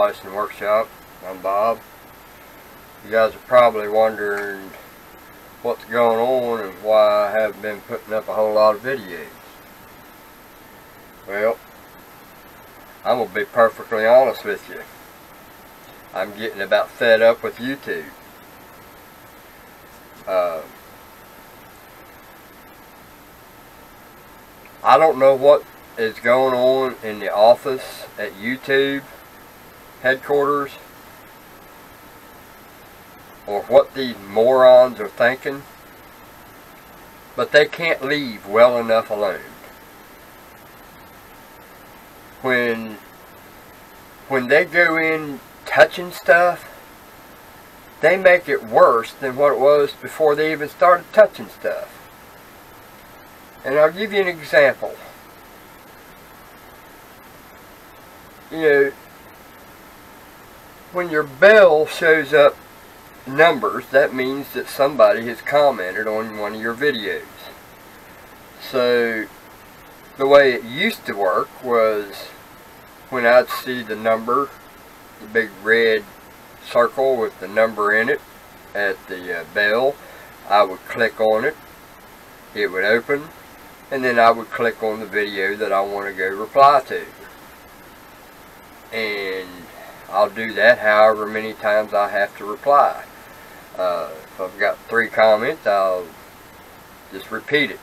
Bison Workshop. I'm Bob. You guys are probably wondering what's going on and why I haven't been putting up a whole lot of videos. Well, I'm going to be perfectly honest with you. I'm getting about fed up with YouTube. Uh, I don't know what is going on in the office at YouTube headquarters or what these morons are thinking but they can't leave well enough alone. When when they go in touching stuff they make it worse than what it was before they even started touching stuff. And I'll give you an example. You know, when your bell shows up numbers, that means that somebody has commented on one of your videos. So, the way it used to work was when I'd see the number, the big red circle with the number in it at the uh, bell, I would click on it, it would open, and then I would click on the video that I want to go reply to and I'll do that however many times I have to reply. Uh, if I've got three comments, I'll just repeat it.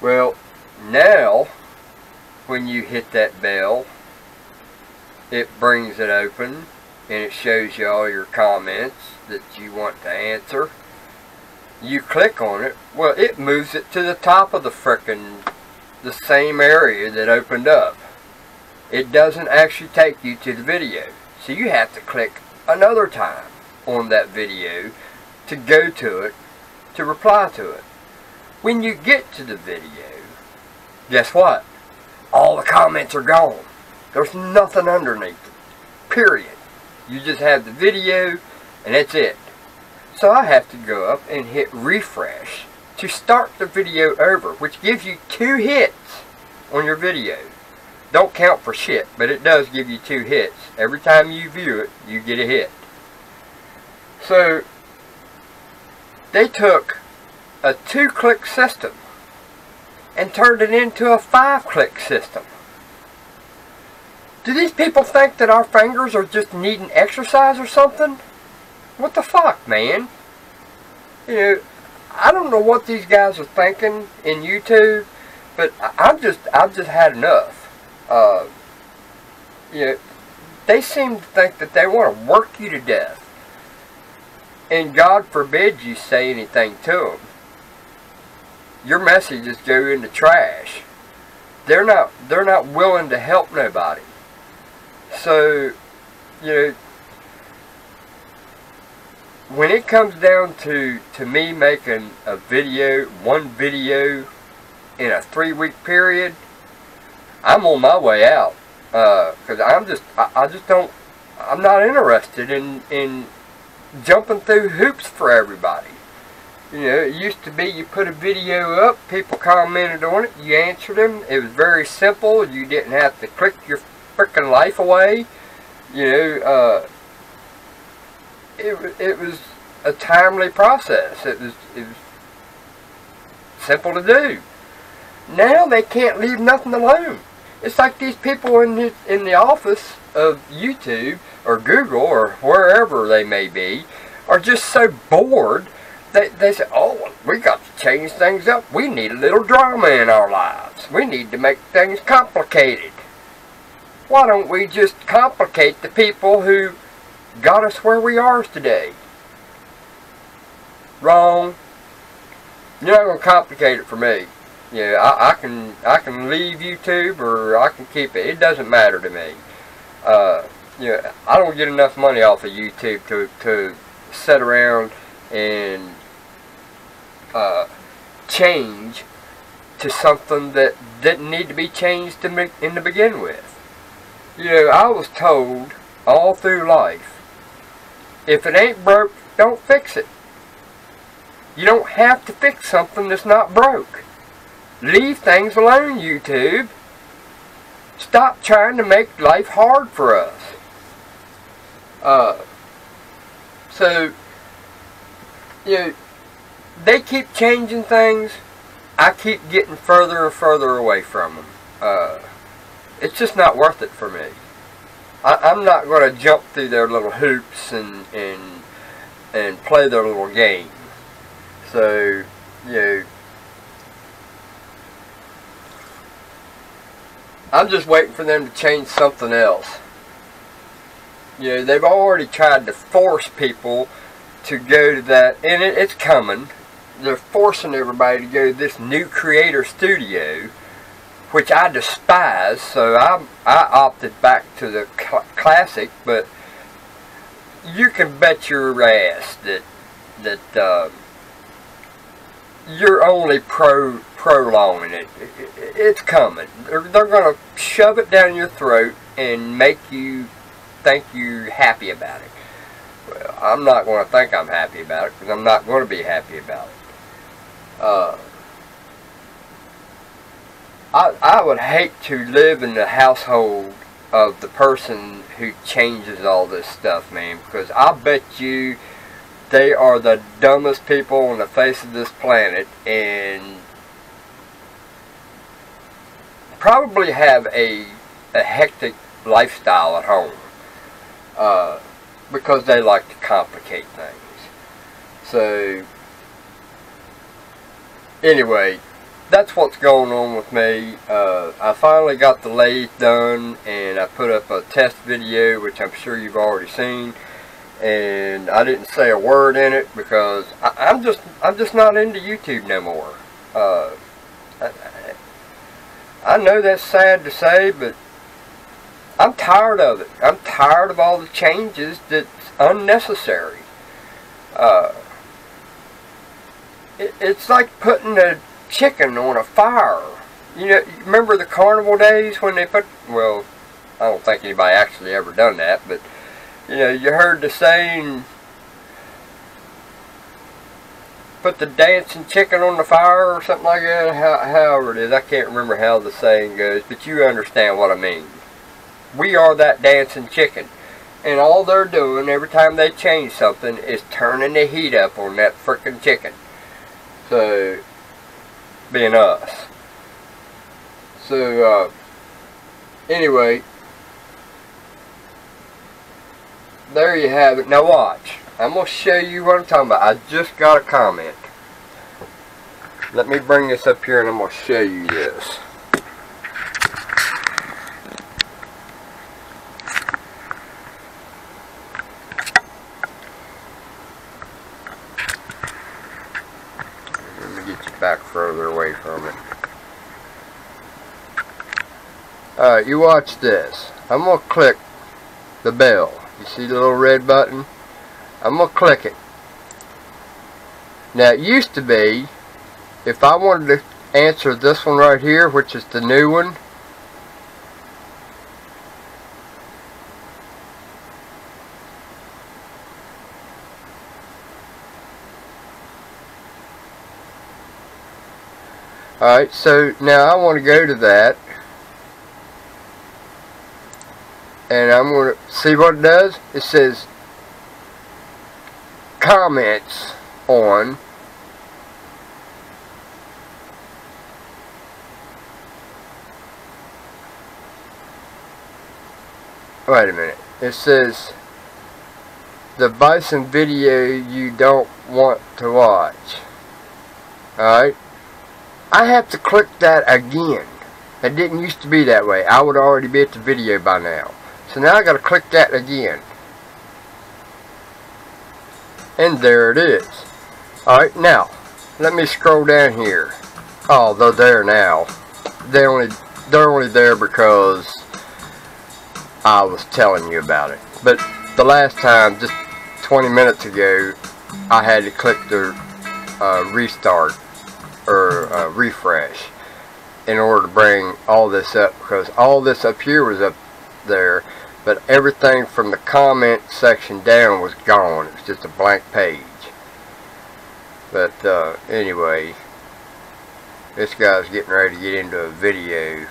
Well, now, when you hit that bell, it brings it open and it shows you all your comments that you want to answer. You click on it, well, it moves it to the top of the frickin' the same area that opened up it doesn't actually take you to the video. So you have to click another time on that video to go to it, to reply to it. When you get to the video, guess what? All the comments are gone. There's nothing underneath it. Period. You just have the video and that's it. So I have to go up and hit refresh to start the video over, which gives you two hits on your video don't count for shit, but it does give you two hits. Every time you view it, you get a hit. So, they took a two-click system and turned it into a five-click system. Do these people think that our fingers are just needing exercise or something? What the fuck, man? You know, I don't know what these guys are thinking in YouTube, but I've just, I've just had enough uh, you know, they seem to think that they want to work you to death. And God forbid you say anything to them. Your messages go in the trash. They're not, they're not willing to help nobody. So, you know, when it comes down to, to me making a video, one video in a three week period, I'm on my way out because uh, I'm just I, I, just don't I'm not interested in in jumping through hoops for everybody. You know, it used to be you put a video up, people commented on it, you answered them. It was very simple. You didn't have to click your freaking life away. You know, uh, it it was a timely process. It was it was simple to do. Now they can't leave nothing alone. It's like these people in the, in the office of YouTube or Google or wherever they may be are just so bored that they say, oh, we got to change things up. We need a little drama in our lives. We need to make things complicated. Why don't we just complicate the people who got us where we are today? Wrong. You're not going to complicate it for me. Yeah, I, I can I can leave YouTube or I can keep it. It doesn't matter to me. Uh, yeah, I don't get enough money off of YouTube to to sit around and uh, change to something that didn't need to be changed to in to begin with. You know, I was told all through life, if it ain't broke, don't fix it. You don't have to fix something that's not broke. Leave things alone, YouTube. stop trying to make life hard for us. Uh, so, you know, they keep changing things. I keep getting further and further away from them. Uh, it's just not worth it for me. I, am not going to jump through their little hoops and, and, and play their little game. So, you know, I'm just waiting for them to change something else. You know, they've already tried to force people to go to that, and it, it's coming. They're forcing everybody to go to this new creator studio, which I despise, so I, I opted back to the cl classic, but you can bet your ass that, that, uh, you're only pro prolonging it. It's coming. They're, they're going to shove it down your throat and make you think you're happy about it. Well, I'm not going to think I'm happy about it because I'm not going to be happy about it. Uh, I, I would hate to live in the household of the person who changes all this stuff, man, because I bet you they are the dumbest people on the face of this planet and probably have a, a hectic lifestyle at home uh, because they like to complicate things. So, anyway, that's what's going on with me. Uh, I finally got the lathe done and I put up a test video which I'm sure you've already seen and I didn't say a word in it because I, am just I'm just not into YouTube no more. Uh, I, I know that's sad to say, but I'm tired of it. I'm tired of all the changes that's unnecessary. Uh, it, it's like putting a chicken on a fire. You know, remember the carnival days when they put, well, I don't think anybody actually ever done that, but you know, you heard the saying, put the dancing chicken on the fire or something like that, how, however it is. I can't remember how the saying goes, but you understand what I mean. We are that dancing chicken. And all they're doing every time they change something is turning the heat up on that freaking chicken. So, being us. So, uh, anyway, there you have it. Now watch. I'm going to show you what I'm talking about. I just got a comment. Let me bring this up here and I'm going to show you this. Let me get you back further away from it. Alright, you watch this. I'm going to click the bell. You see the little red button? I'm going to click it. Now it used to be, if I wanted to answer this one right here, which is the new one, Alright, so now I want to go to that and I'm going to see what it does. It says comments on wait a minute. It says the bison video you don't want to watch. Alright? I have to click that again. It didn't used to be that way. I would already be at the video by now. So now I got to click that again. And there it is. Alright, now, let me scroll down here. Oh, they're there now. They only, they're only there because I was telling you about it. But the last time, just 20 minutes ago, I had to click the uh, restart or uh, refresh in order to bring all this up because all this up here was up there but everything from the comment section down was gone. It was just a blank page. But uh, anyway, this guy's getting ready to get into a video.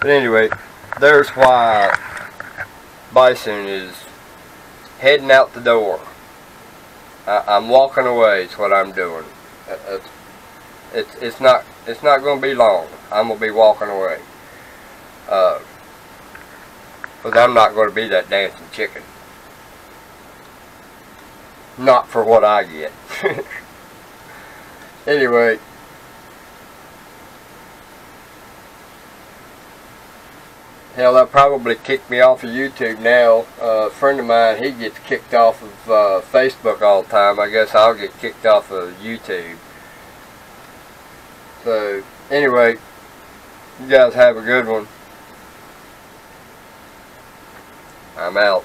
But anyway, there's why Bison is heading out the door. I, I'm walking away. Is what I'm doing. Uh, It's, it's it's not it's not going to be long. I'm gonna be walking away. Uh, but I'm not going to be that dancing chicken. Not for what I get. anyway. Hell, that probably kicked me off of YouTube now. Uh, a friend of mine, he gets kicked off of uh, Facebook all the time. I guess I'll get kicked off of YouTube. So, anyway, you guys have a good one. I'm out.